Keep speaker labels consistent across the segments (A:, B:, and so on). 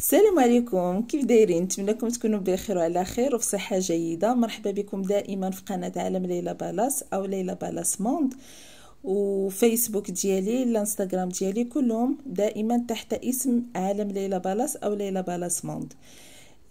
A: السلام عليكم. كيف دايرين؟ نتمنىكم تكونوا بخير وعلى خير وفي صحة جيدة. مرحبا بكم دائما في قناة عالم ليلى بالاس أو ليلى بالاس موند. وفيسبوك ديالي الانستغرام ديالي كلهم دائما تحت اسم عالم ليلى بالاس أو ليلى بالاس موند.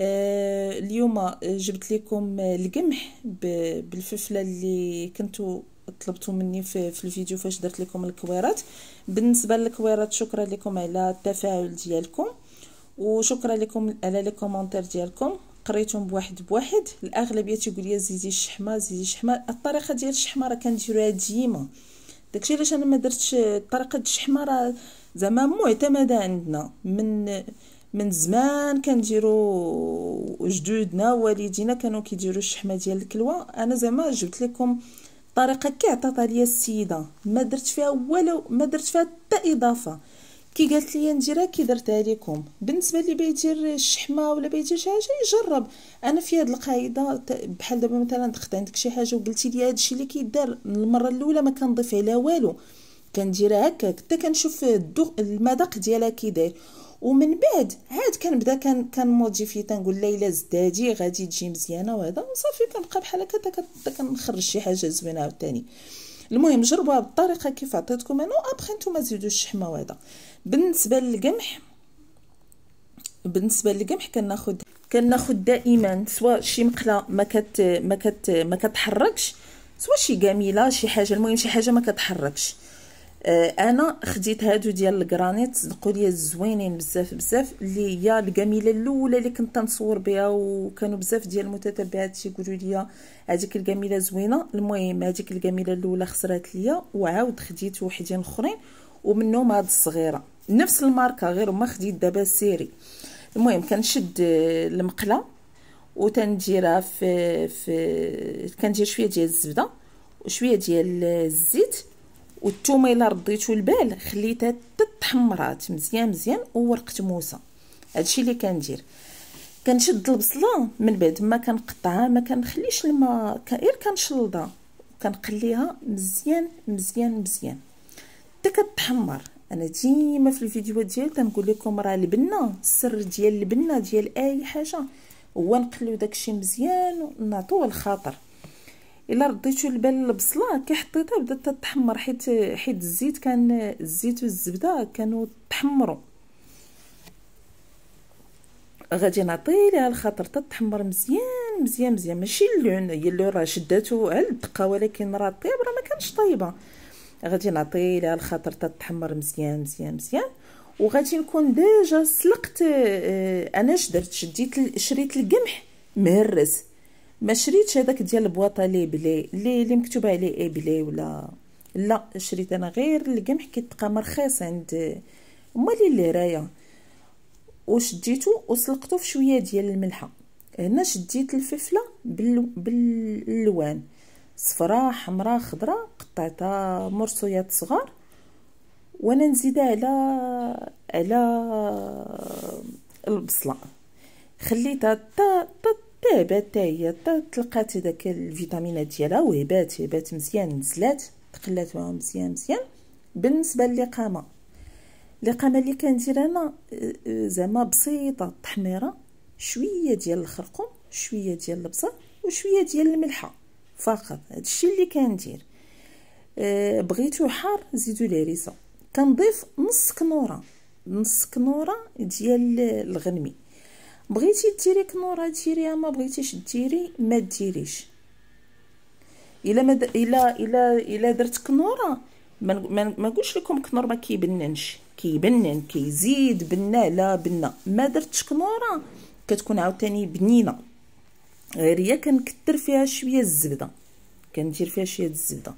A: آه اليوم جبت لكم القمح بالفلفلة اللي كنتو طلبتوا مني في, في الفيديو فاش درت لكم الكويرات. بالنسبة للكويرات شكرا لكم على التفاعل ديالكم. وشكرا لكم على لي كومونتير ديالكم. قريتهم بواحد بواحد. الأغلبية تيقول لي زيدي الشحمة زيدي الشحمة. الطريقة ديال الشحمة راه كنديروها ديما. داكشي علاش أنا ما درتش طريقه الشحمة راه زعما معتمدة عندنا. من من زمان كنديروا جدودنا والدينا كانوا كيديروا الشحمة ديال الكلوة. أنا زعما جبت لكم طريقة كي عطاتها ليا السيدة. ما درت فيها والو ما درت فيها حتى إضافة. كي قالت لي نديرها كي درتها لكم بالنسبة اللي بيدير الشحمة ولا بيدير شي حاجة يجرب. أنا في هذه القاعدة بحال دابا مثلا دخلت عندك شي حاجة وقلتي لي هادشي اللي كيدار المرة الأولى ما كنضيف عليها والو. كنديرها هكاك. حتى كنشوف المذاق ديالها كي داير ومن بعد عاد كنبدا كان كن modifie تنقول لا الا زدت هادي غادي تجي مزيانة وهذا. وصافي كنبقى بحال هكا كنخرج شي حاجة زوينة عاوتاني. المهم جربوها بالطريقة كيف عطيتكم أنا وأبخي نتوما زيدوا الشحمه وهذا بالنسبة للقمح بالنسبة للقمح كناخذ كناخذ دائما سواء شي مقلة ما كت ما كت ما كتحركش سواء شي جميله شي حاجة المهم شي حاجة ما كتحركش. أنا خديت هادو ديال الجرانيت صدقوا لي زوينين بزاف بزاف اللي هي الجميلة الأولى اللي كنت نصور بها وكانوا بزاف ديال المتتبعات تيقولوا لي هذيك الجميلة زوينة المهم هذيك الجميلة الأولى خسرات ليا وعاود خديت وحدين أخرين ومنهم هاد الصغيرة. نفس الماركة غير ما خديت دابا سيري. المهم كنشد المقلة وتنديرها في في كندير شوية ديال الزبدة وشوية ديال الزيت والثومه الا رديتو البال خليتها تتحمرات مزيان مزيان وورقة موسى. هادشي اللي كندير. كنشد البصلة من بعد ما كنقطعها ما كنخليش الماء غير كنشلضها. كنقليها مزيان مزيان مزيان. حتى كتحمر. أنا ديما في الفيديوهات ديالي تنقول لكم راه البنه السر ديال البنه ديال أي حاجة هو نقليو داكشي مزيان ونعطوه الخاطر إلا رديتو البال البصلة كي حطيتها بدأت تتحمر حيت حيت الزيت كان الزيت والزبدة كانوا تحمروا غادي نعطي ليها الخاطر تتحمر مزيان مزيان مزيان. ماشي اللون هي اللون راه شداتو على الدقة ولكن راه الطيب راه ما كانش طيبة. غادي نعطي لها الخاطر تتحمر مزيان مزيان مزيان. وغادي نكون déjà سلقت آه أنا شدرت شديت شريت القمح مهرس. ما شريتش هذاك ديال البواطة le blé اللي اللي مكتوب عليه Ebly ولا؟ لا شريت أنا غير القمح كيتبقى مرخيص عند مالي اللي رايه وشديتو وسلقته في شوية ديال الملحة. هنا شديت الفلفلة بالالوان صفراء حمراء خضراء قطعتها مرصويات صغار. وأنا نزيدها على على البصلة. خليتها تا تابات حتى هي تلقات داك الفيتامينات ديالها وهبات هبات مزيان نزلات تقلاتها مزيان مزيان بالنسبة للقامه القامه اللي كندير أنا زعما بسيطه التحميره شوية ديال الخرقوم شوية ديال البصل وشويه ديال الملحه فقط هادشي اللي كندير بغيتو حار زيدوا الهريسه كنضيف نص كنوره نص كنوره ديال الغنمي بغيتي ديري كنورة ديريها ما بغيتيش ديري ما ديريش. إلا ما إلا إلا إلا درت كنورة ما نقولش لكم كنور ما كيبننش. كيبنن كيزيد بنه لا بنه ما درتش كنورة كتكون عاوتاني بنينة. غير هي كنكثر فيها شوية الزبدة. كندير فيها شوية الزبدة.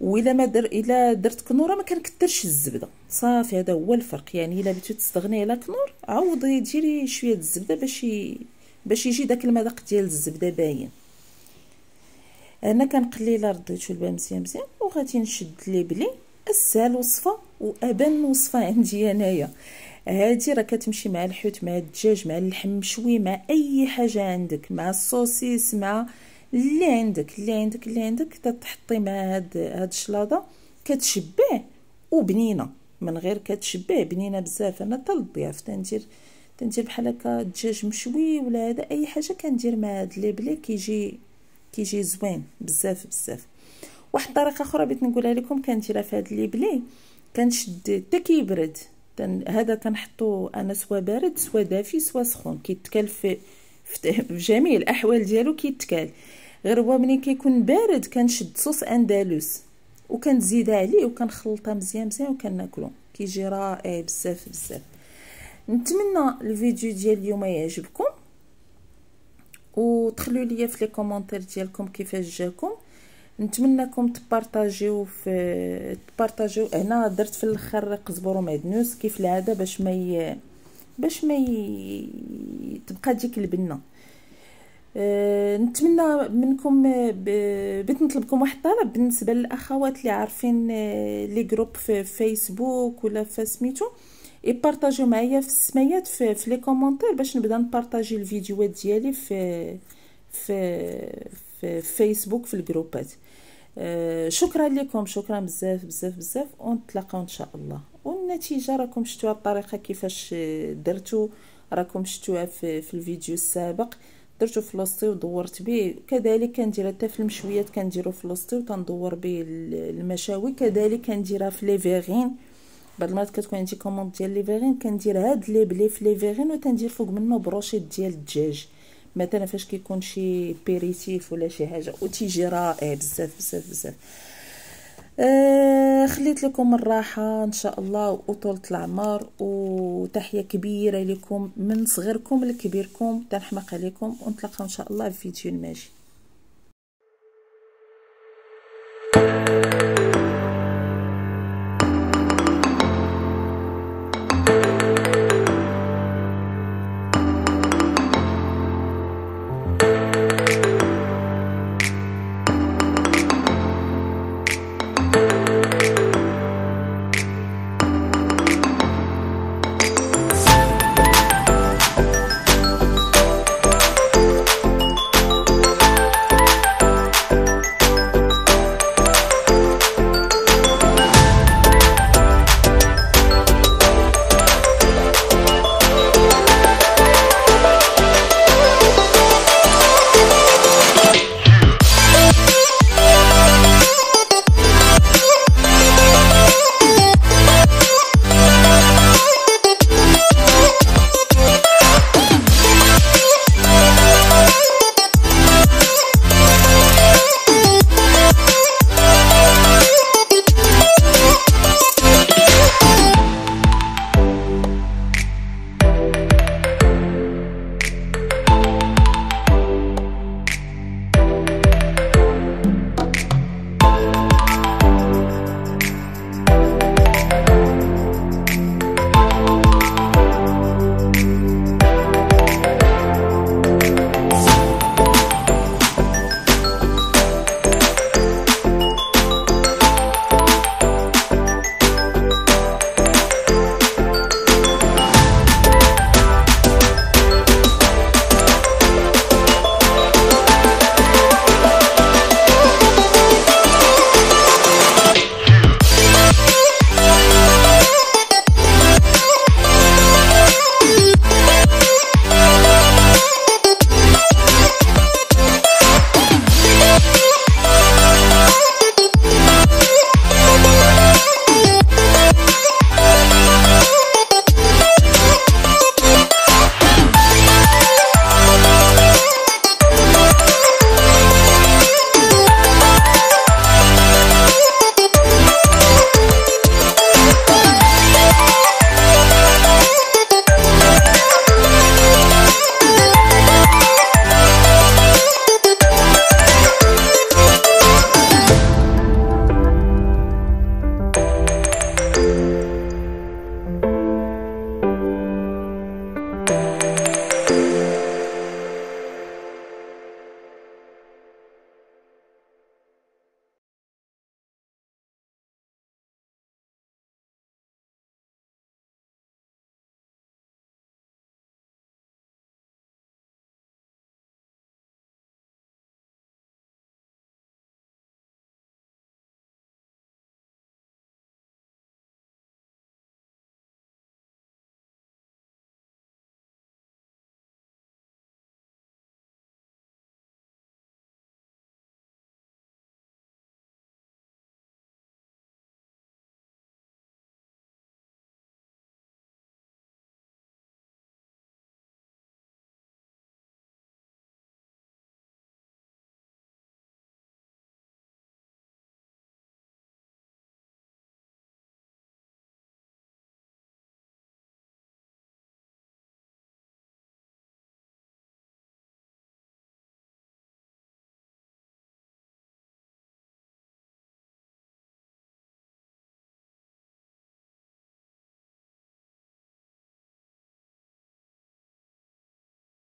A: وإلا ما در إلا درت كنوره ما كنكثرش الزبدة. صافي هذا هو الفرق. يعني إلا بغيتي تستغني على كنور عوضي ديري شوية الزبدة باش باش يجي داك المذاق ديال الزبدة باين. أنا كنقلي الا رديتو البا مزيان مزيان وغادي نشد لي بلي اسهل وصفة وابان وصفة عندي أنايا. هادي راه كتمشي مع الحوت مع الدجاج مع اللحم مشوي مع أي حاجة عندك مع الصوصيس مع اللي عندك اللي عندك اللي عندك تحطي مع هاد هاد الشلاضة كتشبع وبنينة. من غير كتشبع بنينة بزاف. أنا حتى للضياف تندير تندير بحال هكا دجاج مشوي ولا هذا أي حاجة كندير مع هاد le blé كيجي كيجي زوين بزاف بزاف. واحد الطريقة أخرى بغيت نقولها لكم كنديرها في هاد le blé كنشد حتى كيبرد. هذا كنحطو أنا سوا بارد سوا دافي سوا سخون. كيتكال في في جميع الأحوال ديالو كيتكال غير هو ملي كيكون بارد كنشد sauce andalouse وكنزيدها عليه وكنخلطها مزيان مزيان وكناكلو. كيجي رائع بزاف بزاف. نتمنى الفيديو ديال اليوم يعجبكم. وتخلوا لي في les commentaires ديالكم كيفاش جاكم. نتمنىكم تبارطاجيو في تبارطاجيو. هنا درت في الأخر قزبر ومعدنوس كيف العادة باش ما ي... باش ما. تبقى ديك البنة أه نتمنى منكم. بغيت نطلبكم واحد الطلب بالنسبة للأخوات اللي عارفين آه، les groupes في فيسبوك ولا في سميتو يبارطاجيو معايا في السميات في, في les commentaires باش نبدا ن partager الفيديوهات ديالي في في في فيسبوك في الجروبات آه، شكرا لكم شكرا بزاف بزاف بزاف ونتلاقاو إن شاء الله والنتيجة راكم شفتوها الطريقة كيفاش درتو. راكم شفتوها في, في الفيديو السابق. درتو في لوستي ودورت به. كذلك كندير حتى في المشويات كنديرو في لوستي وتندور به المشاوي. كذلك كنديرها في les verrines بعض المرات كتكون عندي commande ديال les verrines كندير هاد le blé في les verrines وتندير فوق منه brochettes ديال الدجاج. مثلا فاش كيكون شي apéritif ولا شي حاجة. وتيجي رائع بزاف بزاف بزاف. آه خليت لكم الراحة إن شاء الله وطولة العمر وتحية كبيرة لكم من صغركم لكبيركم تنحمق عليكم ونتلاقاو إن شاء الله في فيديو الماجي.